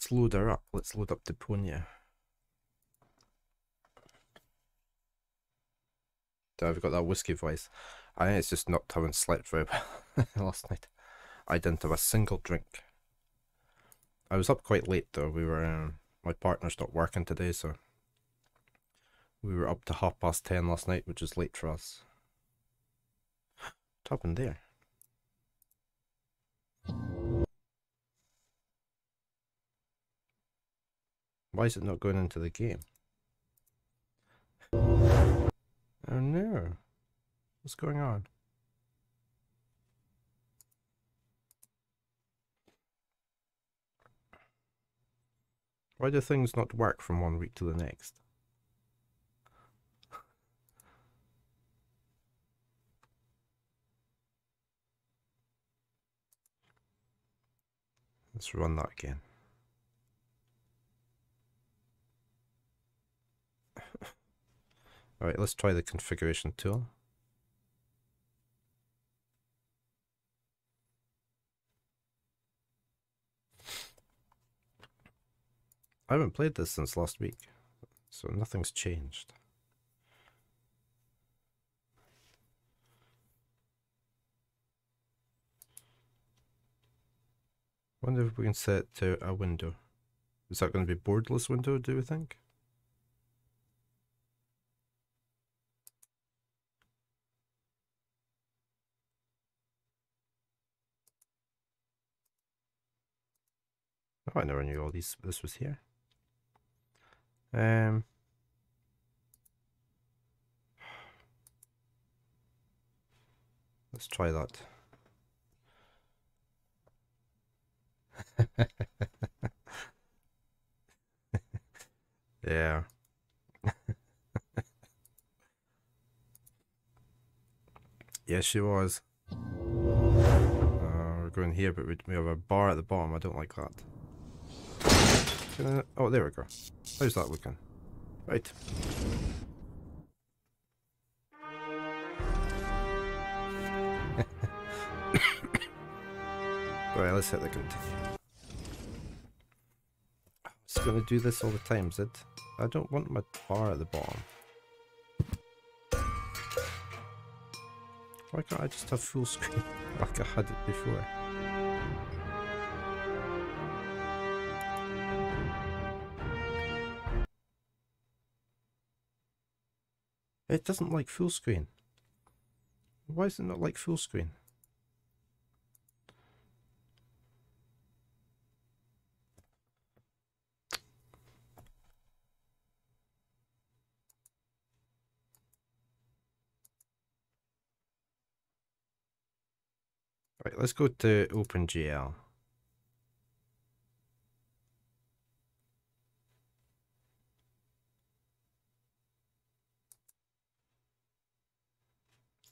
Let's load her up. Let's load up Deponia. I've got that whiskey voice. I think it's just not having slept very well last night. I didn't have a single drink. I was up quite late though. We were um, my partner's not working today, so we were up to half past ten last night, which is late for us. What happened there? Why is it not going into the game? Oh no. What's going on? Why do things not work from one week to the next? Let's run that again. Alright, let's try the configuration tool. I haven't played this since last week, so nothing's changed. wonder if we can set it to a window. Is that going to be borderless window, do we think? Oh, I never knew all these this was here. Um Let's try that. yeah. yes, she was. Uh, we're going here, but we have a bar at the bottom. I don't like that. Uh, oh, there we go. How's that looking? Right. right, let's hit the continue. It's gonna do this all the time, it? I don't want my bar at the bottom. Why can't I just have full screen like I had it before? It doesn't like full screen. Why is it not like full screen? Right, let's go to OpenGL.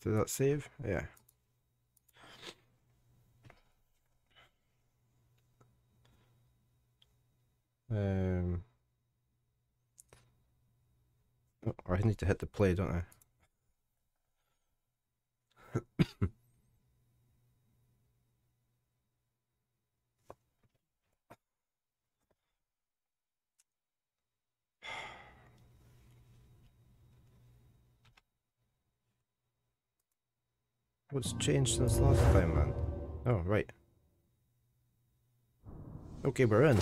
Did that save? Yeah. Um. Oh, I need to hit the play, don't I? What's changed since last time, man? Oh, right. Okay, we're in.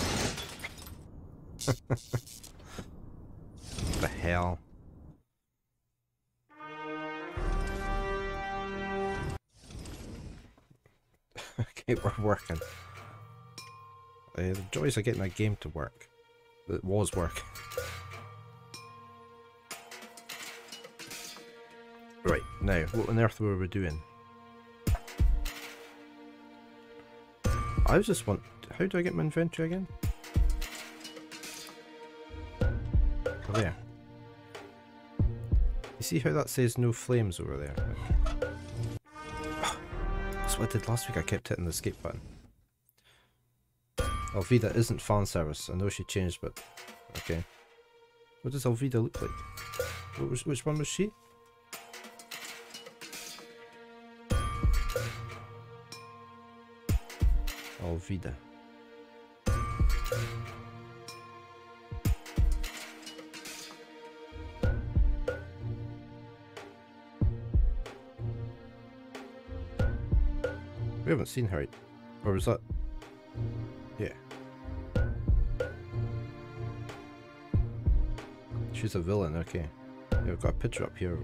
the hell? okay, we're working. Uh, the joys of getting that game to work. It was working. Right, now, what on earth were we doing? I was just want. How do I get my inventory again? Oh, there. You see how that says no flames over there? That's what I did last week. I kept hitting the escape button. Alvida isn't fan service. I know she changed, but okay. What does Alvida look like? Was, which one was she? We haven't seen her. Or was that... Yeah. She's a villain, okay. Yeah, we've got a picture up here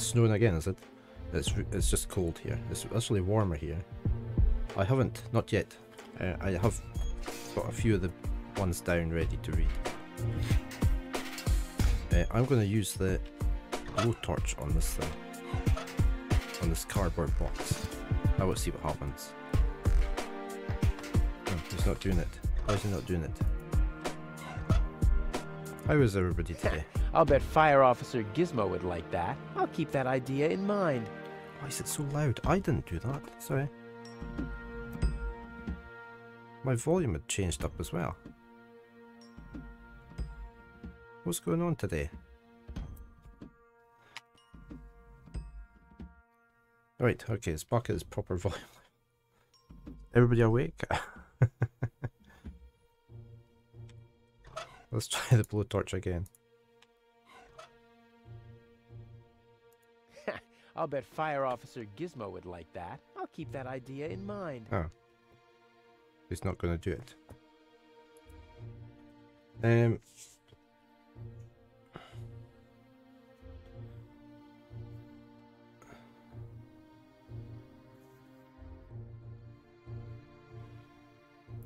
It's snowing again, is it? It's it's just cold here. It's actually warmer here. I haven't, not yet. Uh, I have got a few of the ones down ready to read. Uh, I'm going to use the blowtorch on this thing. On this cardboard box. I will see what happens. Oh, he's not doing it. Why is he not doing it? How is everybody today? I'll bet Fire Officer Gizmo would like that. I'll keep that idea in mind. Why is it so loud? I didn't do that. Sorry. My volume had changed up as well. What's going on today? Right, okay, it's back at its proper volume. Everybody awake? Let's try the blowtorch again. I'll bet Fire Officer Gizmo would like that. I'll keep that idea in mind. Oh. He's not going to do it. Um,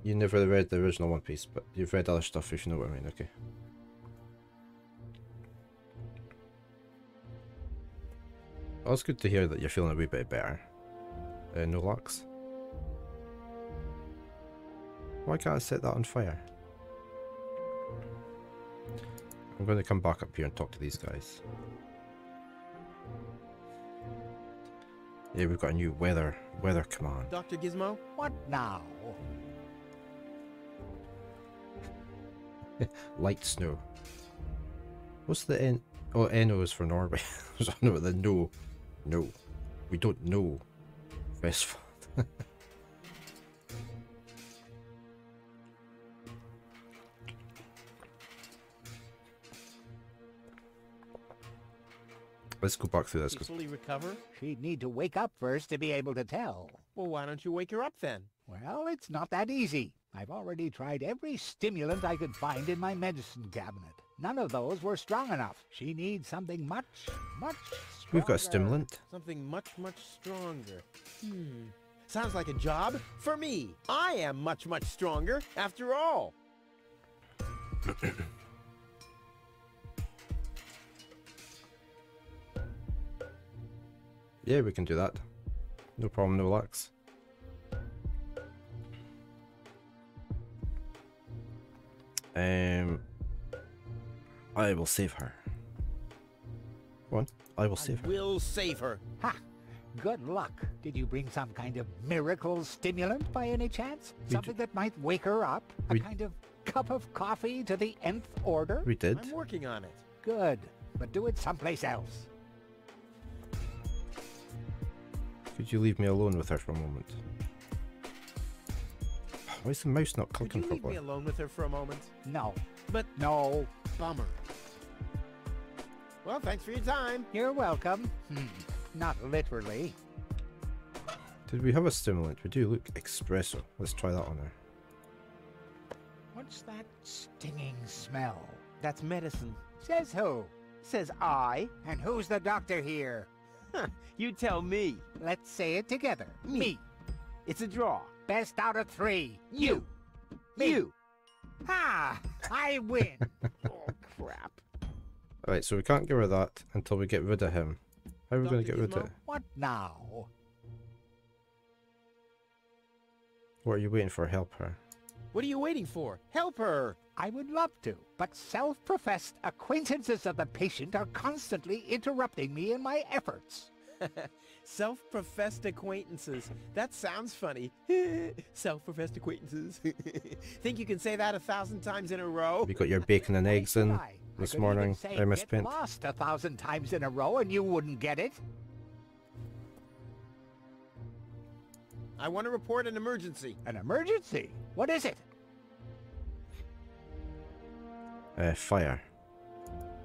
You never read the original One Piece, but you've read other stuff if you know what I mean, okay. Well, it's good to hear that you're feeling a wee bit better. Uh, Nolux. Why can't I set that on fire? I'm going to come back up here and talk to these guys. Yeah, we've got a new weather weather command. Dr. Gizmo? What now? Light snow. What's the N? Oh, NO is for Norway. I don't know what the no. No. We don't know. best Westfold. Let's go back through this. She 'cause- fully recover? She'd need to wake up first to be able to tell. Well, why don't you wake her up then? Well, it's not that easy. I've already tried every stimulant I could find in my medicine cabinet. None of those were strong enough. She needs something much, much stronger. We've got a stimulant. Something much, much stronger. Hmm. Sounds like a job for me. I am much, much stronger after all. Yeah, we can do that. No problem, no lax. Um, I will save her. One, I will save I her. will save her. Ha! Good luck. Did you bring some kind of miracle stimulant by any chance? We Something that might wake her up? A We- kind of cup of coffee to the nth order? We did. I'm working on it. Good. But do it someplace else. Could you leave me alone with her for a moment? Why is the mouse not Could clicking you leave me alone with her for a moment? No. But No. bummer. Well, thanks for your time. You're welcome. Hmm. Not literally. Did we have a stimulant? We do. Look, espresso. Let's try that on her. What's that stinging smell? That's medicine. Says who? Says I. And who's the doctor here? You tell me. Let's say it together. Me. It's a draw. Best out of three. You. Me. You. Ha! I win. Oh, crap. Alright, so we can't give her that until we get rid of him. How are we going to get rid of it? what now? What are you waiting for? Help her. What are you waiting for? Help her. I would love to, but self-professed acquaintances of the patient are constantly interrupting me in my efforts. Self-professed acquaintances. That sounds funny. Self-professed acquaintances. Think you can say that a thousand times in a row? Have you got your bacon and eggs should in this I morning, say, I misspent. lost a thousand times in a row and you wouldn't get it. I want to report an emergency. An emergency? What is it? A uh, fire.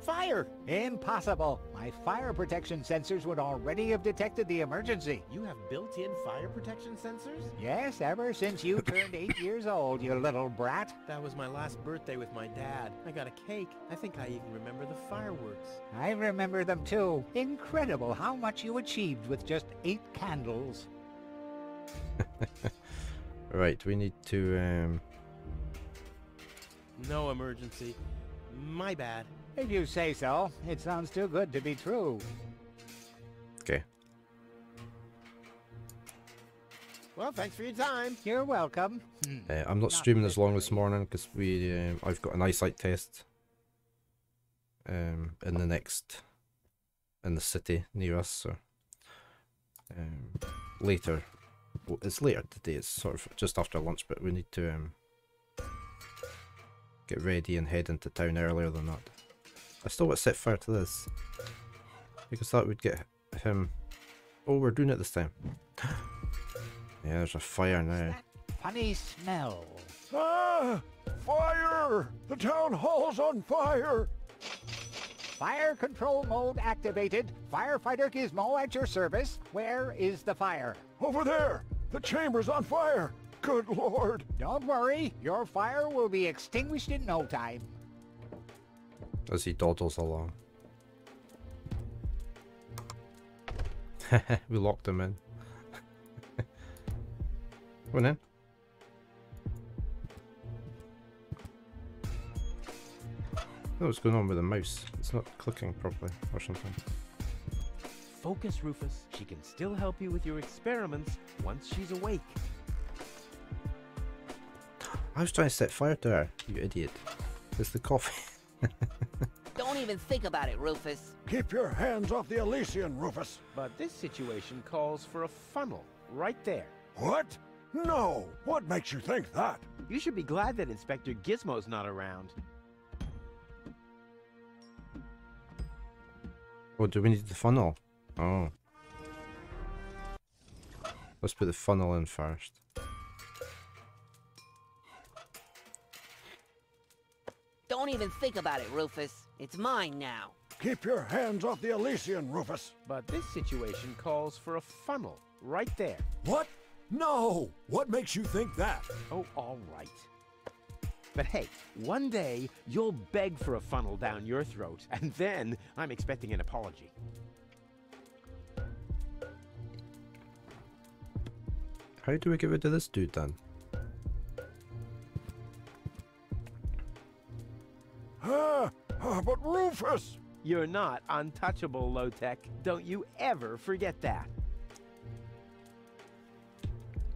Fire! Impossible. My fire protection sensors would already have detected the emergency. You have built-in fire protection sensors? Yes, ever since you turned eight years old, you little brat. That was my last birthday with my dad. I got a cake. I think I even remember the fireworks. I remember them too. Incredible how much you achieved with just eight candles. Right, we need to um No emergency. My bad. If you say so, it sounds too good to be true. okay. Well, thanks for your time. You're welcome. Hmm. Uh, I'm not Not streaming as long this morning because we um, I've got an eyesight test um in the next in the city near us so um later well, it's later today it's sort of just after lunch but we need to um get ready and head into town earlier than that I still want to set fire to this because that would get him oh we're doing it this time yeah there's a fire now funny smell. Ah! Fire! The town hall's on fire! Fire control mode activated. Firefighter Gizmo at your service. Where is the fire? Over there! The chamber's on fire! Good lord! Don't worry, your fire will be extinguished in no time. as he dawdles along. we locked him in. Come on in. I know what's going on with the mouse. It's not clicking properly or something. Focus, Rufus. She can still help you with your experiments once she's awake. I was trying to set fire to her, you idiot. It's the coffee. Don't even think about it, Rufus. Keep your hands off the Elysian, Rufus! But this situation calls for a funnel right there. What? No! What makes you think that? You should be glad that Inspector Gizmo's not around. Oh, do we need the funnel? Oh. Let's put the funnel in first. Don't even think about it, Rufus. It's mine now. Keep your hands off the Elysian, Rufus! But this situation calls for a funnel right there. What? No! What makes you think that? Oh, all right. But hey, one day you'll beg for a funnel down your throat, and then I'm expecting an apology. How do we give it to this dude then? Ah! ah but Rufus! You're not untouchable, Lotek. Don't you ever forget that.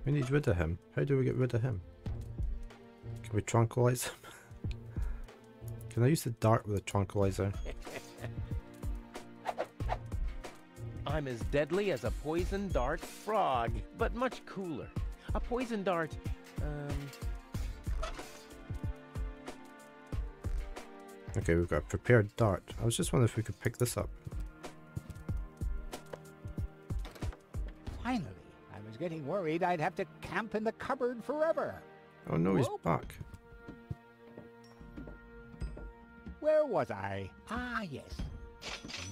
We need rid of him. How do we get rid of him? Can we tranquilize him? Can I use the dart with a tranquilizer? I'm as deadly as a poison dart frog, but much cooler. A poison dart, um, Okay, we've got a prepared dart. I was just wondering if we could pick this up. Finally, I was getting worried I'd have to camp in the cupboard forever. Oh no, he's Whoop. back. Where was I? Ah, yes.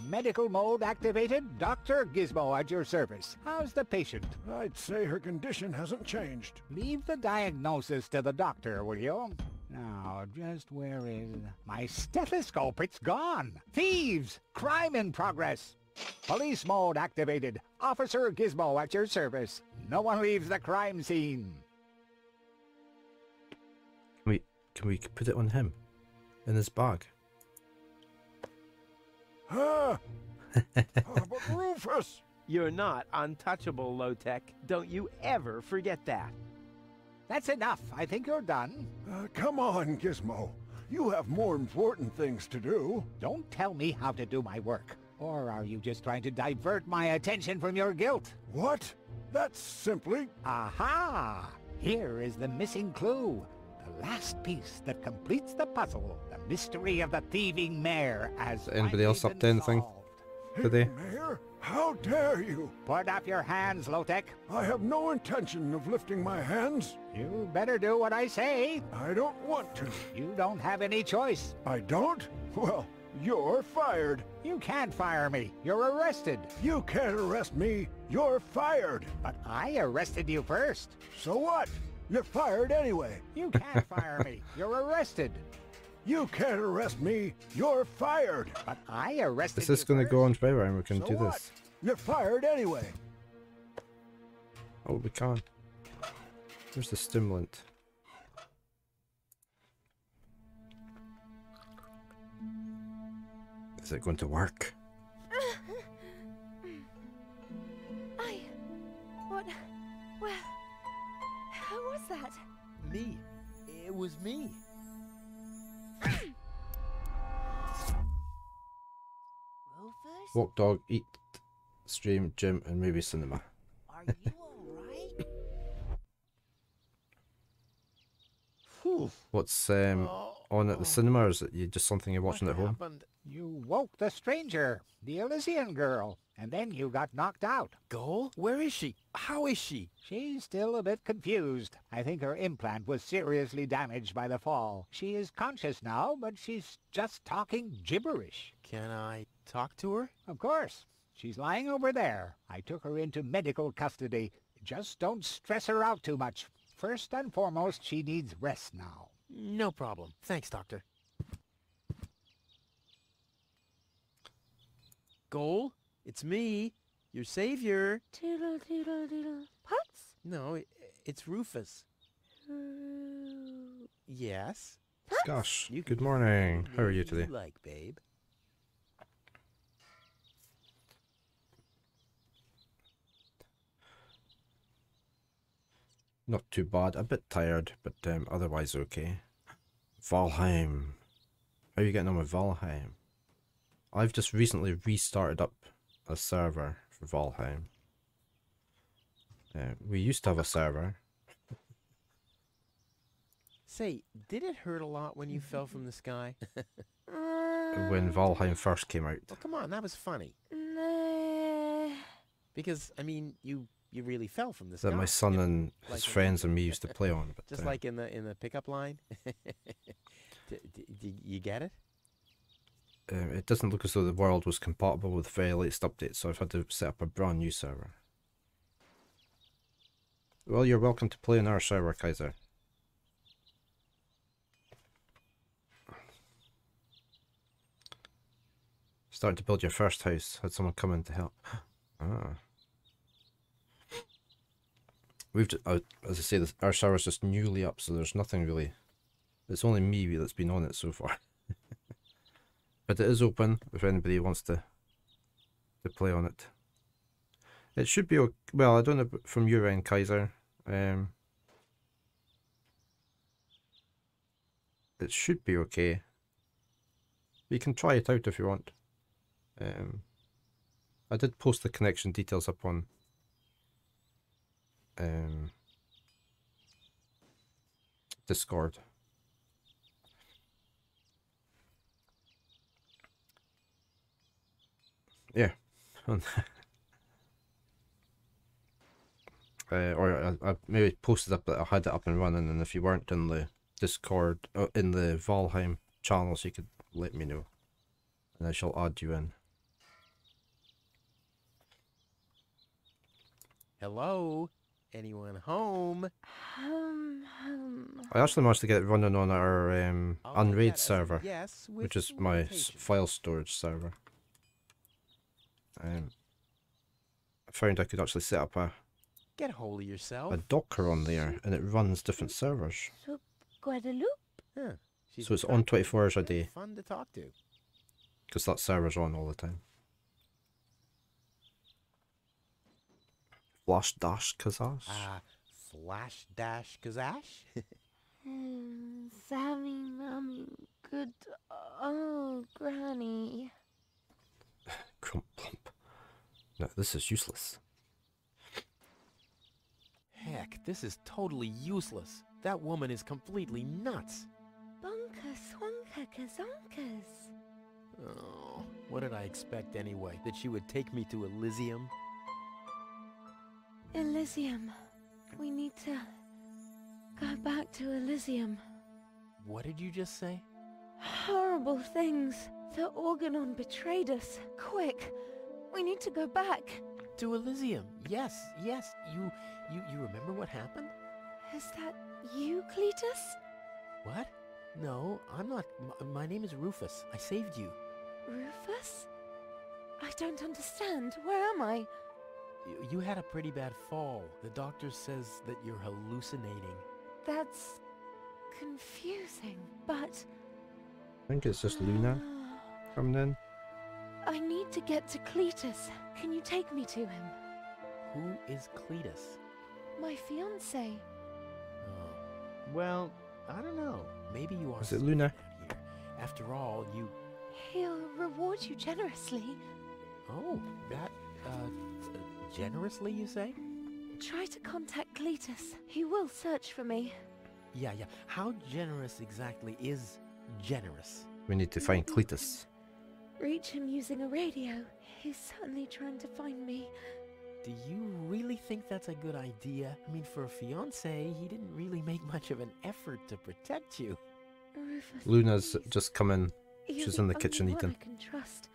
Medical mode activated. Dr. Gizmo at your service. How's the patient? I'd say her condition hasn't changed. Leave the diagnosis to the doctor, will you? Now, just where is... My stethoscope, it's gone! Thieves! Crime in progress! Police mode activated. Officer Gizmo at your service. No one leaves the crime scene. Wait, can we put it on him? In his bag? Ah but Rufus! you're not untouchable, Lotek. Don't you ever forget that. That's enough. I think you're done. Uh, come on, Gizmo. You have more important things to do. Don't tell me how to do my work. Or are you just trying to divert my attention from your guilt? What? That's simply... Aha! Here is the missing clue. The last piece that completes the puzzle. The mystery of the thieving mare as anybody else up to anything? Hey, Today? Mayor? How dare you? Put up your hands, Lotek. I have no intention of lifting my hands. You better do what I say. I don't want to. You don't have any choice. I don't? Well, you're fired. You can't fire me. You're arrested. You can't arrest me. You're fired. But I arrested you first. So what? You're fired anyway. You can't fire me. You're arrested. You can't arrest me. You're fired. But I arrested Is this you going to go on forever and we can so do what? this? You're fired anyway. Oh, we can. Where's the stimulant? Is it going to work? I. What? Well. Who was that? Me. It was me. Rufus? Walk, dog, eat, stream, gym, and maybe cinema. Are you alright? What's um, on at the cinema, or is it you just something you're watching What at home? happened? You woke the stranger, the Elysian girl, and then you got knocked out. Goal? Where is she? How is she? She's still a bit confused. I think her implant was seriously damaged by the fall. She is conscious now, but she's just talking gibberish. Can I talk to her? Of course. She's lying over there. I took her into medical custody. Just don't stress her out too much. First and foremost, she needs rest now. No problem. Thanks, Doctor. Goal? It's me, your savior. Doodle doodle doodle. Potts? No, i it's Rufus. Ooh. Yes. Gosh, You good morning. How are you Whatever today? like, babe. Not too bad. A bit tired, but um, otherwise okay. Valheim. How are you getting on with Valheim? I've just recently restarted up a server for Valheim. Uh, we used to have a server. Say, did it hurt a lot when you fell from the sky? when Um, Valheim first came out. well, come on, that was funny. Because I mean, you you really fell from the sky. That my son and like his friends and me used to play on. But Just uh, like in the in the pickup line. D- d- d- you get it? Um, it doesn't look as though the world was compatible with the very latest updates, so I've had to set up a brand new server. Well, you're welcome to play on our server, Kaiser. Starting to build your first house. Had someone come in to help. ah. We've, uh, as I say, this, our server's just newly up, so there's nothing really. It's only me that's been on it so far. but it is open if anybody wants to to play on it. It should be okay. Well, I don't know from your end, Kaiser. Um, it should be okay. You can try it out if you want. Um, I did post the connection details up on um, Discord. Yeah. uh, or I, I maybe posted up that I had it up and running, and if you weren't in the Discord, uh, in the Valheim channels, you could let me know, and I shall add you in. Hello? Anyone home? Hum, hum. I actually managed to get it running on our um, I'll take that Unraid server, Yes, which is my file storage server. Um, I found I could actually set up a, Get a hold of yourself. a Docker on there, and it runs different servers. Soup Guadeloupe? Huh. She's So it's on 24 hours a day. Fun to talk to. because that server's on all the time. Flash dash Kazash. Ah, flash dash kazash? Hmm, Sammy, mommy, good. Oh, Granny. Crump plump. No, this is useless. Heck, this is totally useless. That woman is completely nuts. Bunka, swanka, kazonkas. Oh, What did I expect anyway? That she would take me to Elysium? Elysium. We need to go back to Elysium. What did you just say? Horrible things. The Organon betrayed us. Quick. We need to go back. To Elysium. Yes, yes. You, you, you remember what happened? Is that you, Cletus? What? No, I'm not. M- my name is Rufus. I saved you. Rufus? I don't understand. Where am I? You, you had a pretty bad fall. The doctor says that you're hallucinating. That's confusing. But I think it's just Luna Ah, then? in. I need to get to Cletus. Can you take me to him? Who is Cletus? My fiance. Oh. Well, I don't know. Maybe you are. Is it Luna? here. After all, you. He'll reward you generously. Oh, that. Uh, uh, generously, you say? Try to contact Cletus. He will search for me. Yeah, yeah. How generous exactly is generous? We need to find Cletus. Reach him using a radio. He's certainly trying to find me. Do you really think that's a good idea? I mean, for a fiance, he didn't really make much of an effort to protect you. Rufus. Luna's please. just come in. You're she's the in the only kitchen one eating. I can trust.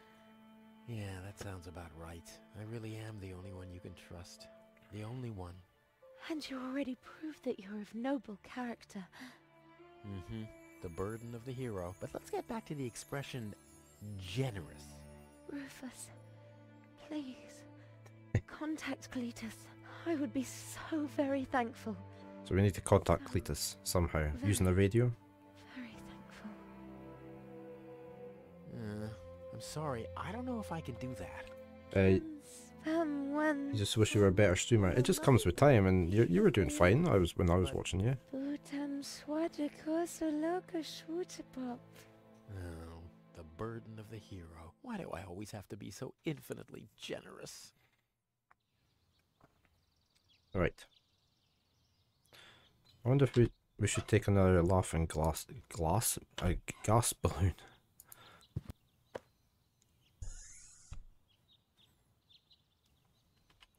Yeah, that sounds about right. I really am the only one you can trust. The only one. And you already proved that you're of noble character. Mm-hmm. The burden of the hero. But let's get back to the expression generous. Rufus, please. Contact Cletus. I would be so very thankful. So we need to contact Cletus somehow using the radio. Very thankful. Uh, I'm sorry. I don't know if I can do that. Uh, Spam one. you just wish you were a better streamer. It just comes with time, and you you were doing fine. I was when I was watching you. Butam burden of the hero. Why do I always have to be so infinitely generous? Right. I wonder if we we should take another laughing glass glass a gas balloon.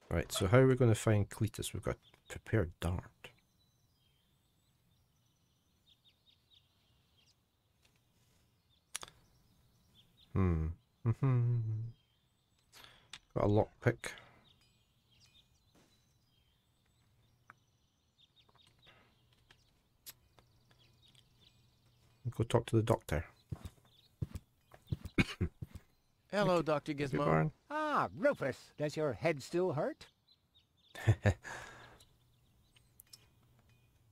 Right, so how are we going to find Cletus? We've got prepared dart. Hmm. Mm-hmm. Got a lockpick. Go talk to the doctor. Hello, Dr. Gizmo. Ah, Rufus, does your head still hurt?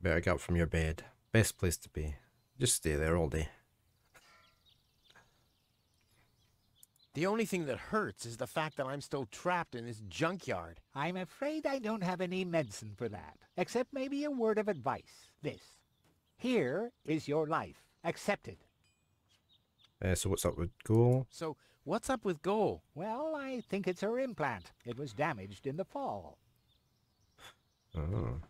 Better get up from your bed. Best place to be. Just stay there all day. The only thing that hurts is the fact that I'm still trapped in this junkyard. I'm afraid I don't have any medicine for that, except maybe a word of advice. This. Here is your life. Accept it. Uh, so what's up with Goal? So, what's up with Goal? Well, I think it's her implant. It was damaged in the fall. Oh.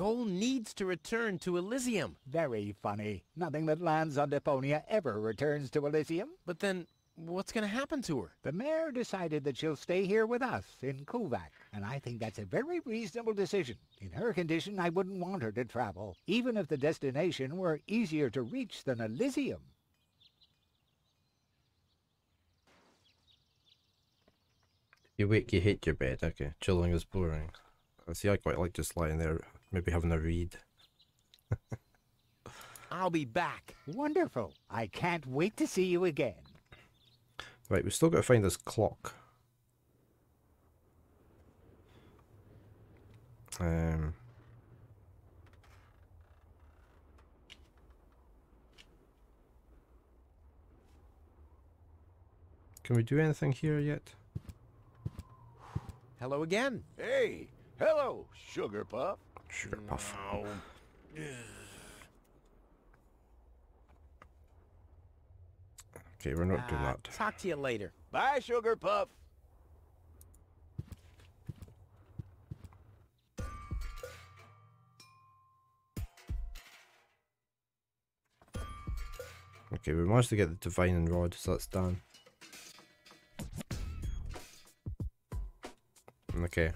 Goal needs to return to Elysium. Very funny. Nothing that lands on Deponia ever returns to Elysium. But then, what's going to happen to her? The mayor decided that she'll stay here with us in Kuvaq, and I think that's a very reasonable decision. In her condition, I wouldn't want her to travel, even if the destination were easier to reach than Elysium. You wake, you hate your bed. Okay, chilling is boring. I see. I quite like just lying there, maybe having a read. I'll be back. Wonderful. I can't wait to see you again. Right, we've still got to find this clock. Um. Can we do anything here yet? Hello again. Hey, hello, Sugar Puff. Sugar puff. Okay, we're not doing Uh, that. Talk to you later. Bye, Sugar Puff. Okay, we managed to get the divining rod, so that's done. Okay.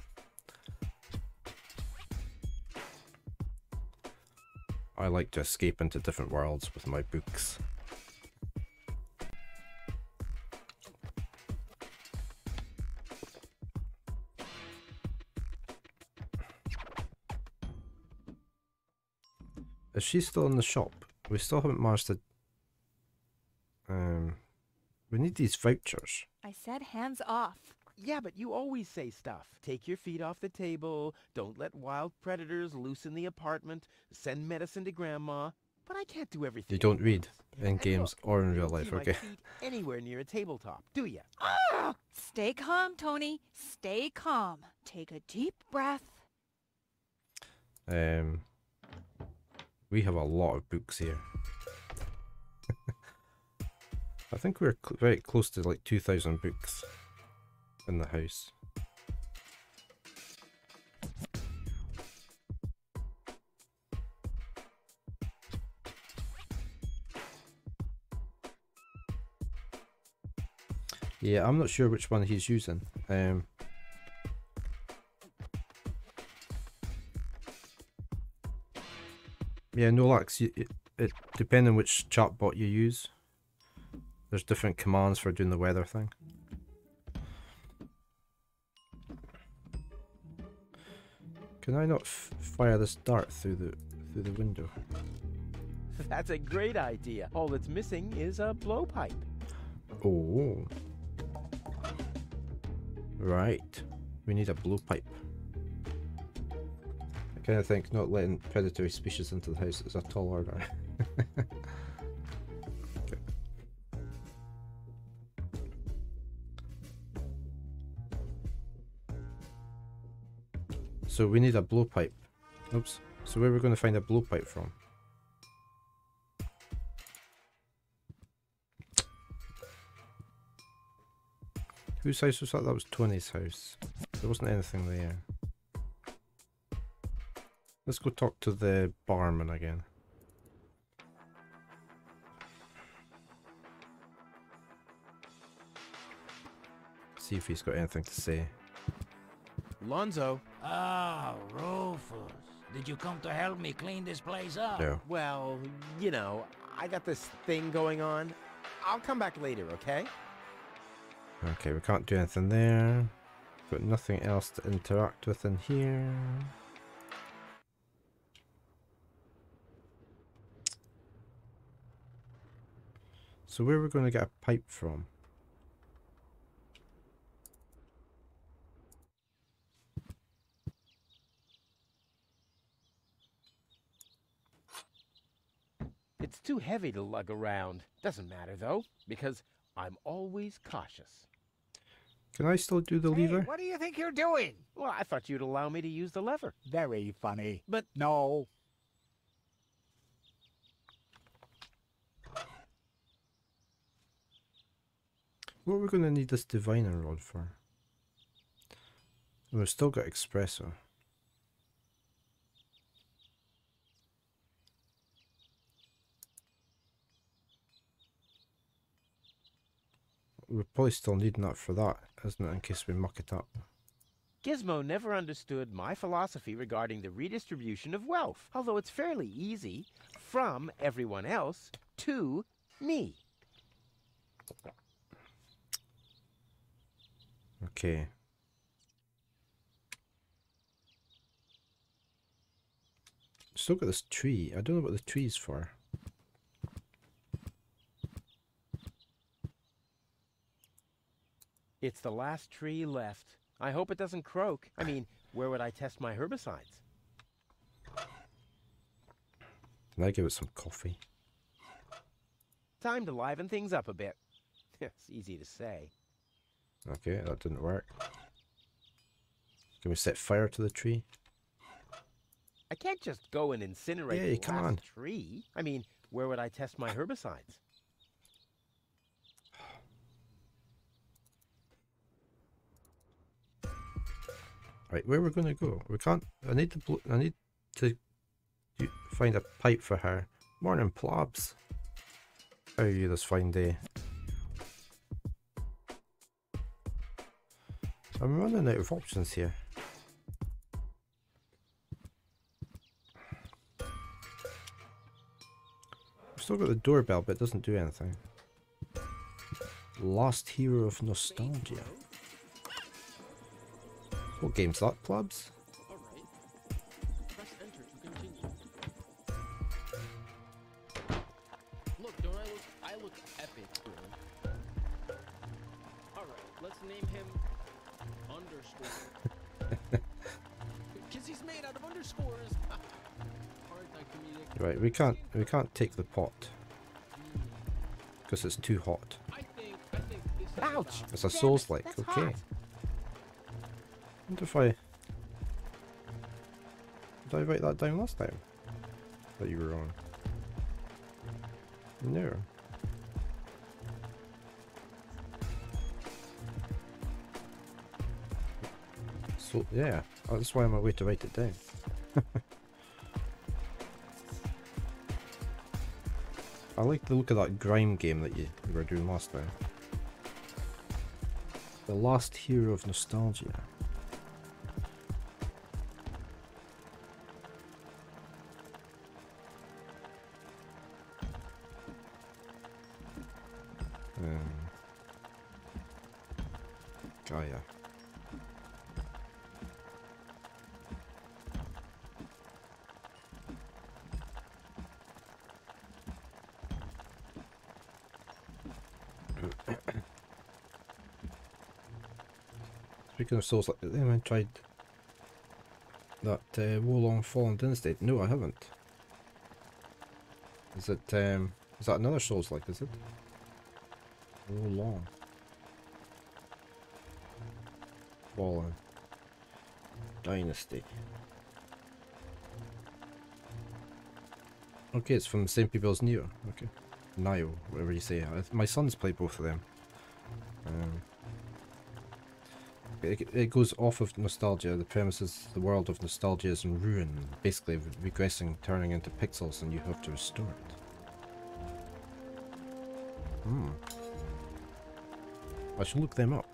I like to escape into different worlds with my books. Is she still in the shop? We still haven't managed to... Um, we need these vouchers. I said hands off. Yeah, but you always say stuff. Take your feet off the table. Don't let wild predators loose in the apartment. Send medicine to grandma. But I can't do everything. You don't read once. in games look, or in real life, see my okay? feet anywhere near a tabletop, do you? Stay calm, Toni. Stay calm. Take a deep breath. Um, we have a lot of books here. I think we're cl very close to like 2,000 books in the house. Yeah, I'm not sure which one he's using. Um, Yeah, Nolax, you, it, it depending which chatbot you use, there's different commands for doing the weather thing. Can I not f fire this dart through the through the window? That's a great idea. All that's missing is a blowpipe. Oh. Right. We need a blowpipe. I kind of think not letting predatory species into the house is a tall order. So we need a blowpipe. Oops. So where are we going to find a blowpipe from? Whose house was that? That was Toni's house. There wasn't anything there. Let's go talk to the barman again. See if he's got anything to say. Lonzo, Ah, Rufus. Did you come to help me clean this place up? No. well, you know, I got this thing going on. I'll come back later, okay? Okay, we can't do anything there. Got nothing else to interact with in here. So where are we going to get a pipe from? It's too heavy to lug around. Doesn't matter, though, because I'm always cautious. Can I still do the Hey, lever? what do you think you're doing? Well, I thought you'd allow me to use the lever. Very funny. But No. What are we going to need this diviner rod for? We've still got espresso. We're probably still needing that for that, isn't it, in case we muck it up. Gizmo never understood my philosophy regarding the redistribution of wealth, although it's fairly easy from everyone else to me. Okay. Still got this tree. I don't know what the tree's for. It's the last tree left. I hope it doesn't croak. I mean, where would I test my herbicides? Can I give it some coffee? Time to liven things up a bit. it's easy to say. Okay, that didn't work. Can we set fire to the tree? I can't just go and incinerate Yeah, the last tree. I mean, where would I test my herbicides? Right, where we're gonna go? We can't. I need to. I need to find a pipe for her. Morning, plobs. How are you this fine day? I'm running out of options here. I've still got the doorbell, but it doesn't do anything. Last Hero of Nostalgia. What game's that, Plebs? Press enter to continue. Look, I look epic here. Alright, let's name him underscore. Cause he's made out of underscores. Alright, that comedic. Right, we can't we can't take the pot hmm. because it's too hot. I think I think this is Ouch! It's a Damn Souls like. Okay. hot. Wonder if I did I write that down last time that you were on. No. So yeah, oh, that's why I'm away to write it down. I like the look of that grime game that you, you were doing last time. The last hero of nostalgia. Speaking of souls, like, have I tried that uh, Wolong Fallen Dynasty? No, I haven't. Is it, um, is that another Souls like, is it? Wolong. Fallen Dynasty. Okay, it's from the same people as Nioh. Okay. Nioh, whatever you say. My son's played both of them. Um, it, it goes off of nostalgia. The premise is the world of nostalgia is in ruin, basically regressing, turning into pixels, and you have to restore it. Hmm. I should look them up.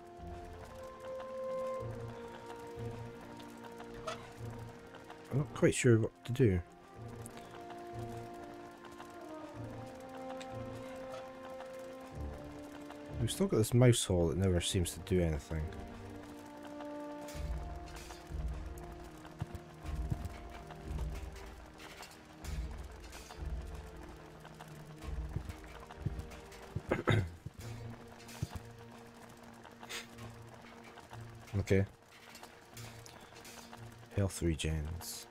I'm not quite sure what to do. We've still got this mouse hole that never seems to do anything. Health regens.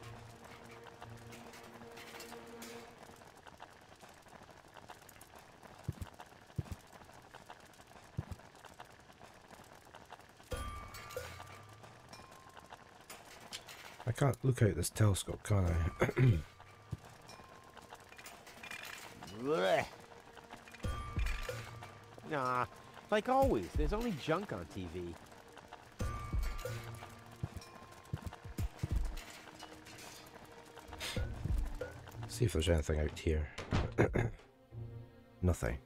I can't look out this telescope, can I? Nah, like always, there's only junk on TV. See if there's anything out here. Nothing.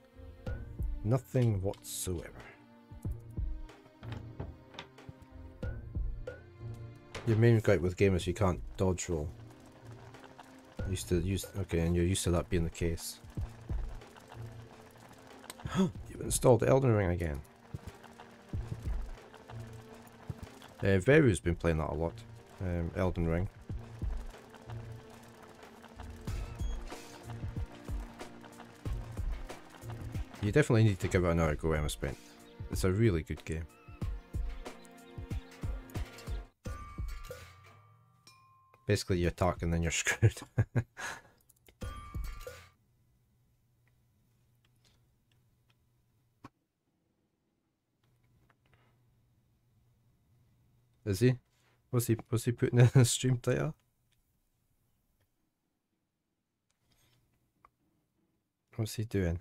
Nothing whatsoever. Your main gripe with game is you can't dodge roll. Used to use okay, and you're used to that being the case. You've installed Elden Ring again. Uh, Veru's been playing that a lot. Um, Elden Ring. You definitely need to give it another go, Emma Spent. It's a really good game. Basically, you attack and then you're screwed. Is he? Was he was he putting in a stream title? What's he doing?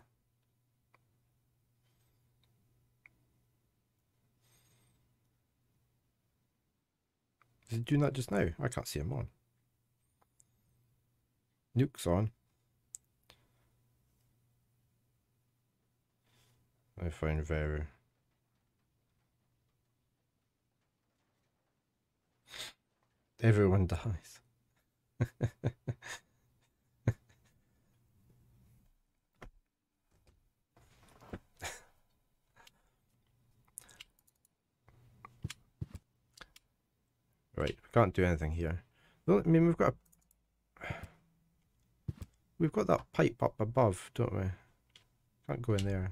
Is he doing that just now? I can't see him on. Nuke's on. I find very. Everyone dies. right, we can't do anything here. I mean, we've got a, we've got that pipe up above, don't we? Can't go in there.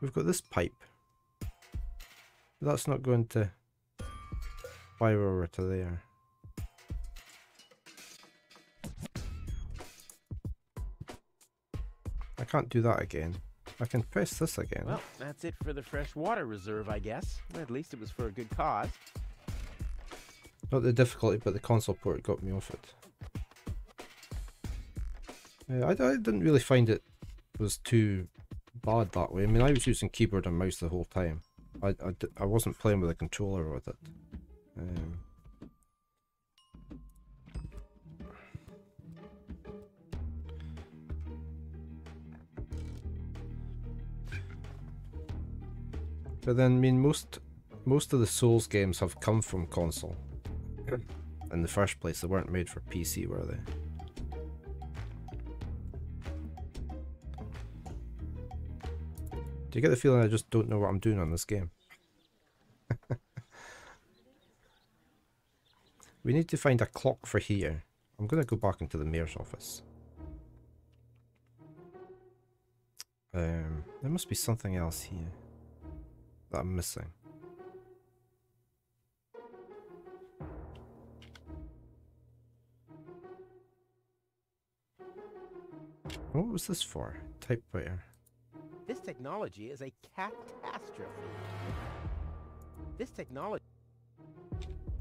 We've got this pipe. That's not going to fire over to there. I can't do that again. I can press this again. Well, that's it for the fresh water reserve, I guess. At least it was for a good cause. Not the difficulty, but the console port got me off it. Yeah, I, I didn't really find it was too bad that way. I mean, I was using keyboard and mouse the whole time. I, I, I wasn't playing with a controller with it. Um, but then, I mean, most most of the Souls games have come from console. In the first place, they weren't made for PC, were they? Do you get the feeling I just don't know what I'm doing on this game? we need to find a clock for here. I'm going to go back into the mayor's office. Um, there must be something else here that I'm missing. What was this for? Typewriter. This technology is a catastrophe. This technology.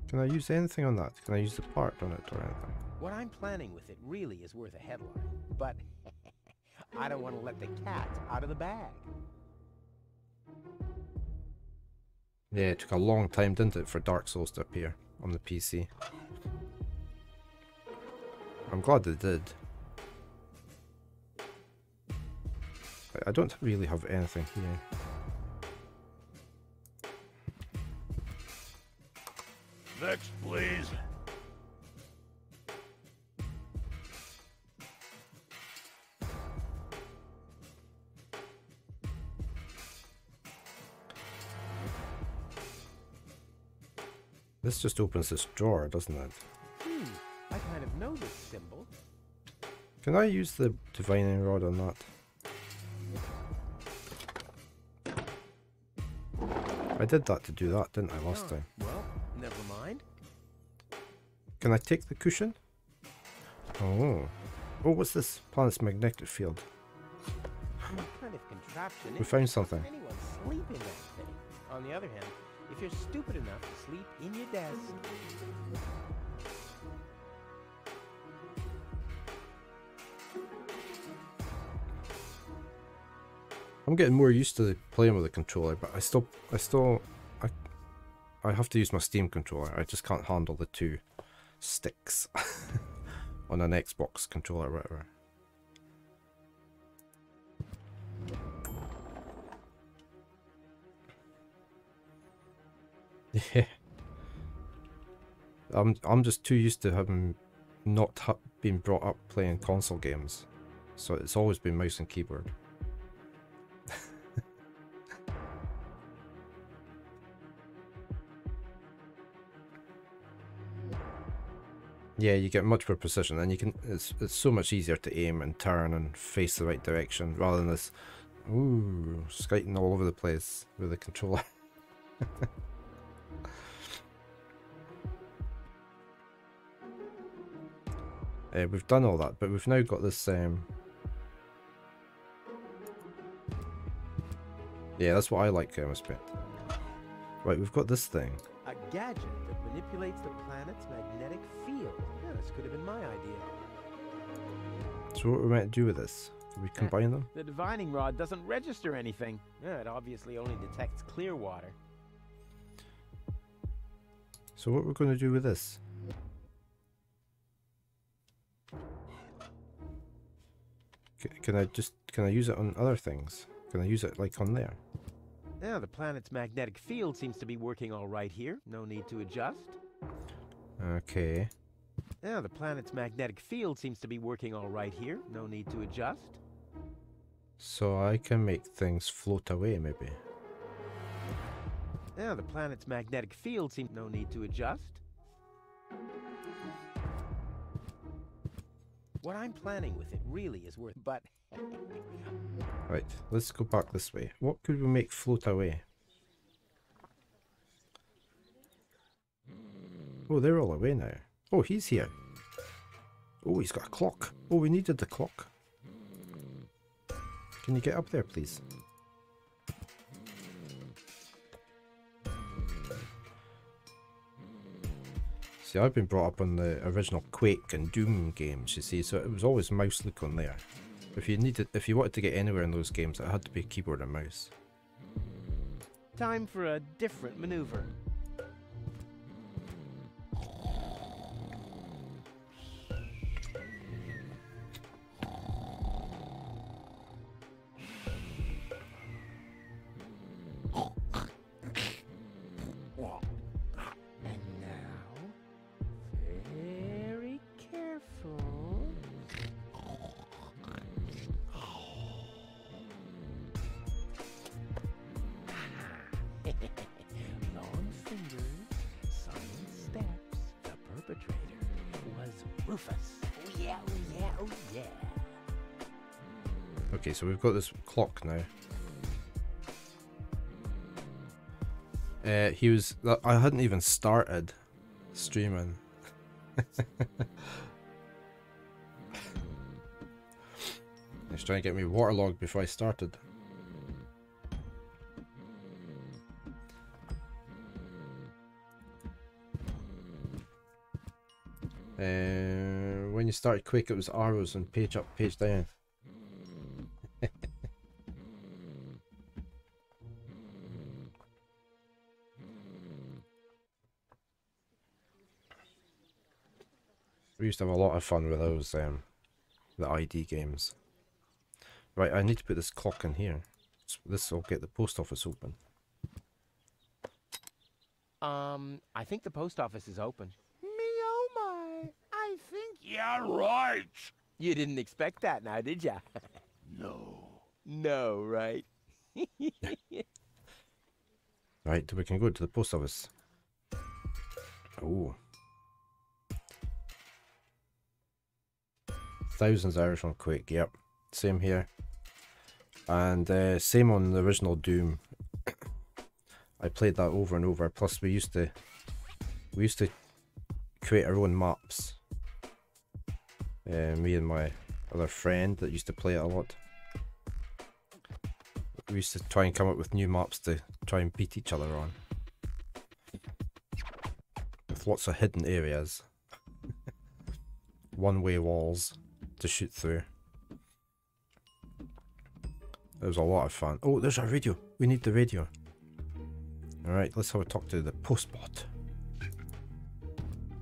Can I use anything on that? Can I use the part on it or anything? What I'm planning with it really is worth a headline. But I don't want to let the cat out of the bag. Yeah, it took a long time, didn't it, for Dark Souls to appear on the PC. I'm glad they did. I- I don't really have anything here. Next, please. This just opens this drawer, doesn't it? Hmm, I kind of know this symbol. Can I use the divining rod on that? I did that to do that, didn't I, last time? Well, never mind. Can I take the cushion? Oh. Oh, what's this? Planet's magnetic field. Kind of contraption We found something. Can anyone sleep in that thing? On the other hand, if you're stupid enough to sleep in your desk, I'm getting more used to playing with a controller, but I still, I still, I, I have to use my Steam controller. I just can't handle the two sticks on an Xbox controller, or whatever. Yeah. I'm, I'm just too used to having not ha been brought up playing console games, so it's always been mouse and keyboard. Yeah, you get much more precision, and you can. It's it's so much easier to aim and turn and face the right direction rather than this. Ooh, skating all over the place with the controller. uh, we've done all that, but we've now got this. Um... Yeah, that's what I like, Spit. Right, we've got this thing. a gadget manipulates the planet's magnetic field. Yeah, this could have been my idea. So what are we meant to do with this? We uh, combine them? The divining rod doesn't register anything. Yeah, it obviously only detects clear water. So what we're going to do with this? C- Can I just can I use it on other things? Can I use it like on there? Now, the planet's magnetic field seems to be working all right here. No need to adjust. Okay. Now, the planet's magnetic field seems to be working all right here. No need to adjust. So I can make things float away, maybe. Now, the planet's magnetic field seems no need to adjust. What I'm planning with it really is worth, but Right, let's go back this way. What could we make float away? Oh, they're all away now. Oh, he's here. Oh, he's got a clock. Oh, we needed the clock. Can you get up there, please? See, I've been brought up on the original Quake and Doom games, you see, so it was always mouse look on there. If you needed, if you wanted to get anywhere in those games, it had to be keyboard and mouse. time for a different maneuver. So we've got this clock now. Uh, he was. I hadn't even started streaming. He's trying to get me waterlogged before I started. Uh, when you started Quake, it was arrows and page up, page down. We used to have a lot of fun with those, um, the ID games. Right, I need to put this clock in here. This will get the post office open. Um, I think the post office is open. Me oh my, I think you're right. You didn't expect that now, did ya? No. no, right? Right, we can go to the post office. Oh. Thousands hours on Quake, yep. Same here. And uh, same on the original Doom. I played that over and over. Plus we used to we used to create our own maps. Uh, me and my other friend that used to play it a lot. We used to try and come up with new maps to try and beat each other on. With lots of hidden areas. One way walls to shoot through. It was a lot of fun. Oh, there's our radio. We need the radio. Alright, let's have a talk to the postbot.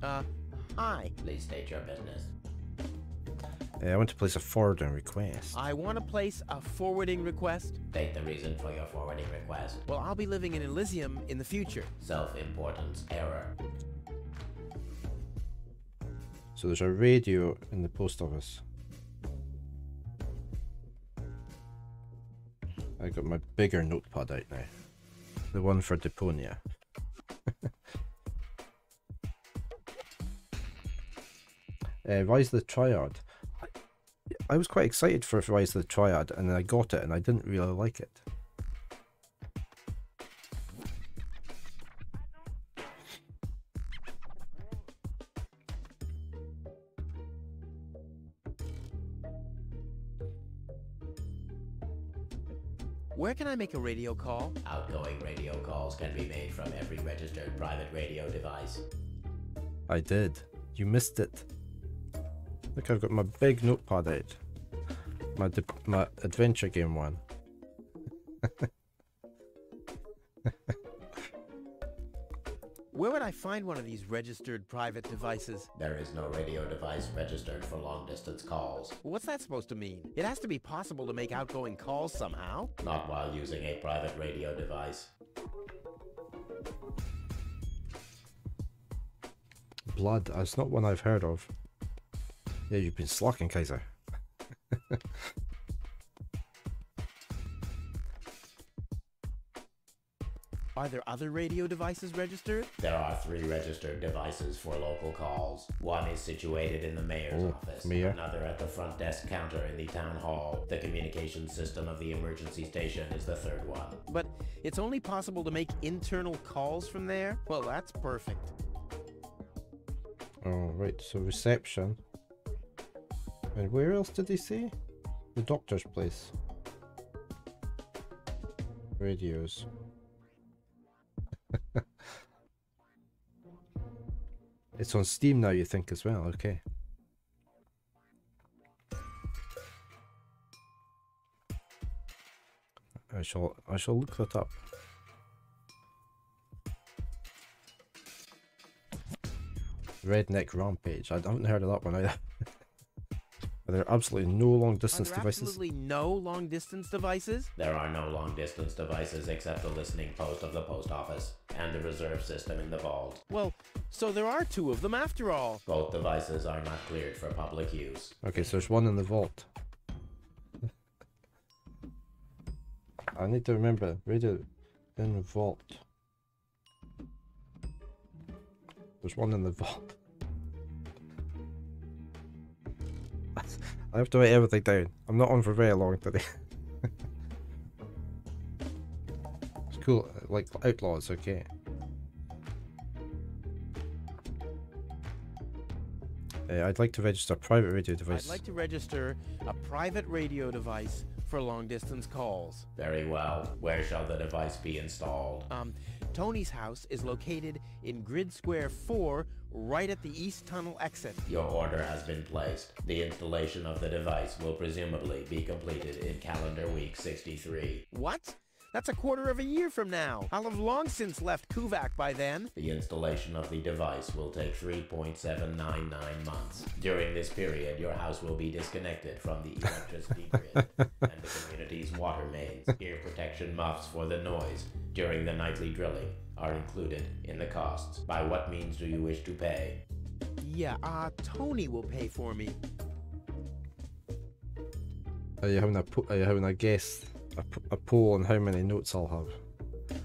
Uh, hi. Please state your business. Uh, I want to place a forwarding request. I want to place a forwarding request. State the reason for your forwarding request. Well, I'll be living in Elysium in the future. Self-importance error. So there's a radio in the post office. Got my bigger notepad out now. The one for Deponia. uh, Rise the Triad. I, I was quite excited for Rise of the Triad and I got it and I didn't really like it. Make a radio call? Outgoing radio calls can be made from every registered private radio device. I did. You missed it. Look, I've got my big notepad out. My my adventure game one. find one of these registered private devices? There is no radio device registered for long distance calls, What's that supposed to mean? It has to be possible to make outgoing calls somehow. not while using a private radio device. Blood, that's not one I've heard of. Yeah, you've been slacking, Kaiser. Are there other radio devices registered? There are three registered devices for local calls. One is situated in the mayor's Oh, office, mayor. another at the front desk counter in the town hall. The communication system of the emergency station is the third one. But it's only possible to make internal calls from there? Well, that's perfect. Oh, right, so reception. And where else did they say? The doctor's place. Radios. it's on Steam now, you think, as well, okay. I shall I shall look that up. Redneck Rampage. I haven't heard of that one either. Are there absolutely no long Are distance there devices? absolutely no long distance devices? There are no long distance devices except the listening post of the post office and the reserve system in the vault. Well, so there are two of them after all. Both devices are not cleared for public use. Okay, so there's one in the vault. I need to remember radio in the vault. There's one in the vault. I have to write everything down. I'm not on for very long today. it's cool, like Outlaws, okay. Uh, I'd like to register a private radio device. I'd like to register a private radio device for long distance calls. Very well. Where shall the device be installed? Um, Toni's house is located in Grid Square 4, right at the East Tunnel exit. Your order has been placed. The installation of the device will presumably be completed in calendar week 63. What? That's a quarter of a year from now. I'll have long since left Kuvaq by then. The installation of the device will take 3.799 months. During this period, your house will be disconnected from the electricity grid and the community's water mains. Ear protection muffs for the noise during the nightly drilling are included in the costs. By what means do you wish to pay? Yeah, uh, Toni will pay for me. Are you having a po- are you having a guess a, a poll on how many notes I'll have?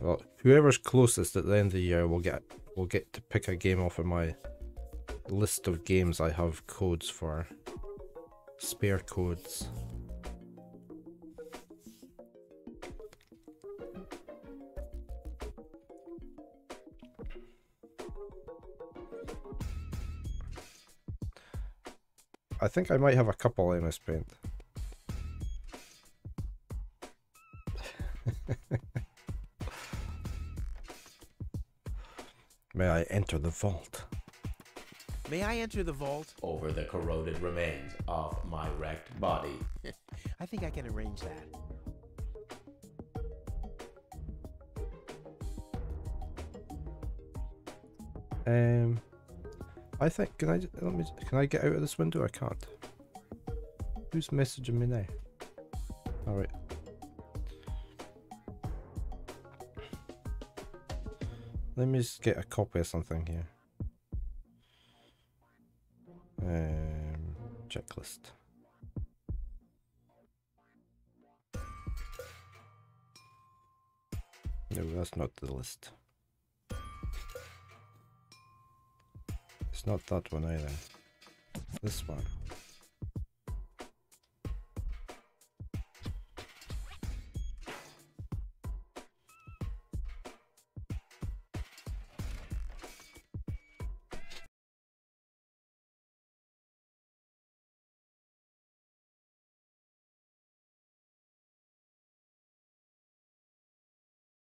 Well, whoever's closest at the end of the year will get will get to pick a game off of my list of games I have codes for. Spare codes. I think I might have a couple I Paint. May I enter the vault? May I enter the vault? Over the corroded remains of my wrecked body. I think I can arrange that. Um, I think can I let me can I get out of this window? I can't. Who's messaging me now? All right. Let me just get a copy of something here. Um, checklist. No, that's not the list. It's not that one either. This one.